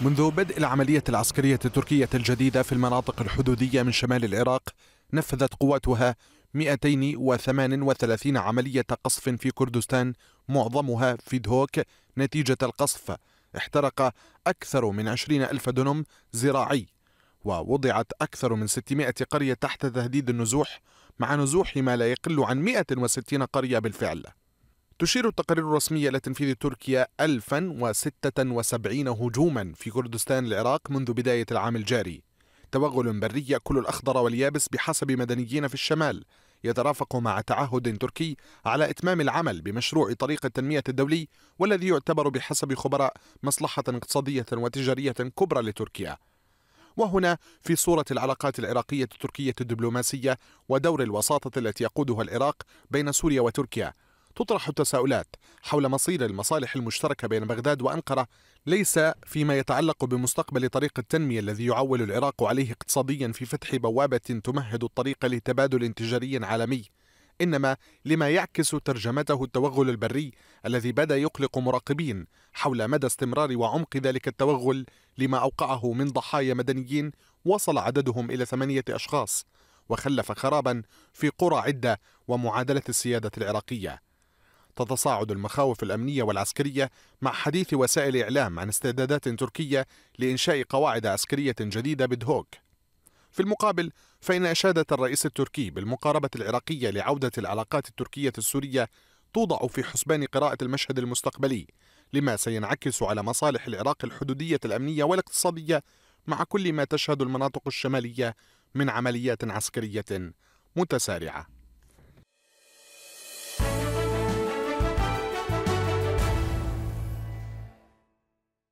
منذ بدء العملية العسكرية التركية الجديدة في المناطق الحدودية من شمال العراق نفذت قواتها 238 عملية قصف في كردستان معظمها في دهوك. نتيجة القصف احترق أكثر من 20 ألف دنم زراعي ووضعت أكثر من 600 قرية تحت تهديد النزوح مع نزوح ما لا يقل عن 160 قرية بالفعل. تشير التقارير الرسمية إلى تنفيذ تركيا 1076 هجوما في كردستان العراق منذ بداية العام الجاري. توغل بري يأكل الأخضر واليابس بحسب مدنيين في الشمال. يترافق مع تعهد تركي على إتمام العمل بمشروع طريق التنمية الدولي والذي يعتبر بحسب خبراء مصلحة اقتصادية وتجارية كبرى لتركيا. وهنا في صورة العلاقات العراقية التركية الدبلوماسية ودور الوساطة التي يقودها العراق بين سوريا وتركيا. تطرح التساؤلات حول مصير المصالح المشتركة بين بغداد وأنقرة ليس فيما يتعلق بمستقبل طريق التنمية الذي يعول العراق عليه اقتصاديا في فتح بوابة تمهد الطريق لتبادل تجاري عالمي إنما لما يعكس ترجمته التوغل البري الذي بدأ يقلق مراقبين حول مدى استمرار وعمق ذلك التوغل لما أوقعه من ضحايا مدنيين وصل عددهم إلى ثمانية أشخاص وخلف خرابا في قرى عدة ومعادلة السيادة العراقية. تتصاعد المخاوف الأمنية والعسكرية مع حديث وسائل إعلام عن استعدادات تركية لإنشاء قواعد عسكرية جديدة بدهوك. في المقابل فإن اشاده الرئيس التركي بالمقاربة العراقية لعودة العلاقات التركية السورية توضع في حسبان قراءة المشهد المستقبلي لما سينعكس على مصالح العراق الحدودية الأمنية والاقتصادية مع كل ما تشهد المناطق الشمالية من عمليات عسكرية متسارعة